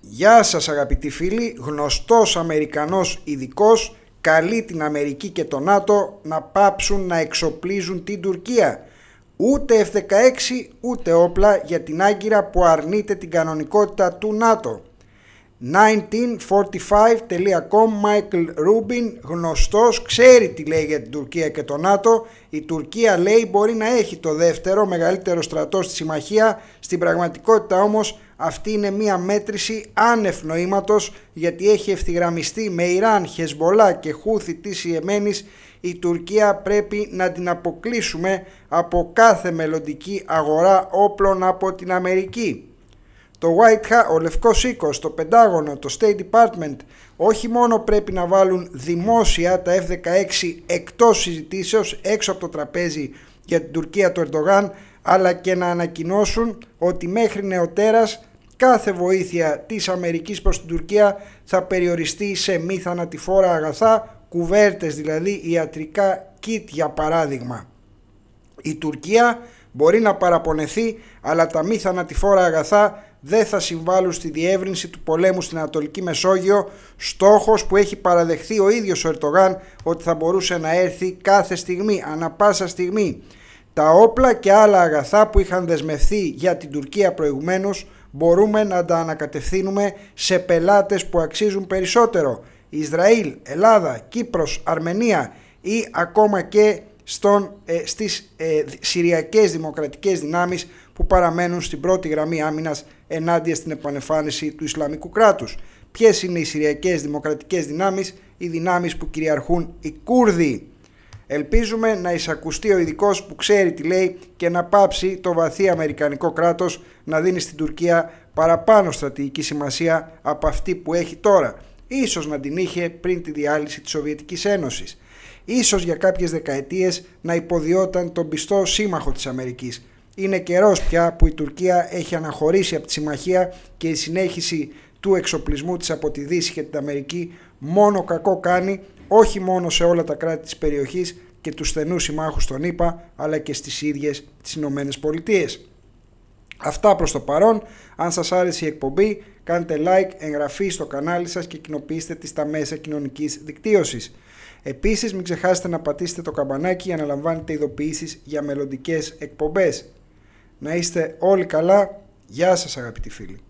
Γεια σας αγαπητοί φίλοι, γνωστός Αμερικανός ειδικός καλεί την Αμερική και το ΝΑΤΟ να πάψουν να εξοπλίζουν την Τουρκία. Ούτε F-16 ούτε όπλα για την Άγκυρα που αρνείται την κανονικότητα του ΝΑΤΟ. 1945.com Michael Rubin γνωστός ξέρει τι λέει για την Τουρκία και το ΝΑΤΟ. Η Τουρκία λέει μπορεί να έχει το δεύτερο μεγαλύτερο στρατό στη συμμαχία. Στην πραγματικότητα όμως αυτή είναι μία μέτρηση άνευ νοήματος γιατί έχει ευθυγραμμιστεί με Ιράν, Χεσμολά και Χούθη της Ιεμένης. Η Τουρκία πρέπει να την αποκλείσουμε από κάθε μελλοντική αγορά όπλων από την Αμερική. Το White House, ο Λευκός Οίκος, το Πεντάγωνο, το State Department όχι μόνο πρέπει να βάλουν δημόσια τα F-16 εκτός συζητήσεως, έξω από το τραπέζι για την Τουρκία του Ερντογάν, αλλά και να ανακοινώσουν ότι μέχρι νεοτέρας κάθε βοήθεια της Αμερικής προς την Τουρκία θα περιοριστεί σε μη θανατηφόρα αγαθά, κουβέρτες δηλαδή ιατρικά kit για παράδειγμα. Η Τουρκία μπορεί να παραπονεθεί αλλά τα μη θανατηφόρα αγαθά δεν θα συμβάλλουν στη διεύρυνση του πολέμου στην Ανατολική Μεσόγειο, στόχος που έχει παραδεχθεί ο ίδιος ο Ερτογάν ότι θα μπορούσε να έρθει κάθε στιγμή, ανα πάσα στιγμή. Τα όπλα και άλλα αγαθά που είχαν δεσμευθεί για την Τουρκία προηγουμένως μπορούμε να τα ανακατευθύνουμε σε πελάτες που αξίζουν περισσότερο. Ισραήλ, Ελλάδα, Κύπρος, Αρμενία ή ακόμα και στον, ε, στις ε, Συριακές Δημοκρατικές Δυνάμεις που παραμένουν στην πρώτη γραμμή άμυνας ενάντια στην επανεφάνιση του Ισλαμικού κράτους. Ποιες είναι οι Συριακές Δημοκρατικές Δυνάμεις, οι δυνάμεις που κυριαρχούν οι Κούρδοι; Ελπίζουμε να εισακουστεί ο ειδικός που ξέρει τι λέει και να πάψει το βαθύ Αμερικανικό κράτος να δίνει στην Τουρκία παραπάνω στρατηγική σημασία από αυτή που έχει τώρα. Ίσως να την είχε πριν τη διάλυση της Σοβιετικής Ένωσης. Ίσως για κάποιες δεκαετίες να υποδιόταν τον πιστό σύμμαχο της Αμερικής. Είναι καιρός πια που η Τουρκία έχει αναχωρήσει από τη συμμαχία και η συνέχιση του εξοπλισμού της από τη Δύση και την Αμερική μόνο κακό κάνει όχι μόνο σε όλα τα κράτη της περιοχής και τους στενούς συμμάχους των ΗΠΑ αλλά και στις ίδιες τις Ηνωμένες Πολιτείες. Αυτά προς το παρόν. Αν σας άρεσε η εκπομπή κάντε like, εγγραφή στο κανάλι σας και κοινοποιήστε τη στα μέσα κοινωνικής δικτύωσης. Επίσης μην ξεχάσετε να πατήσετε το καμπανάκι για να λαμβάνετε ειδοποιήσεις για μελλοντικές εκπομπές. Να είστε όλοι καλά. Γεια σας αγαπητοί φίλοι.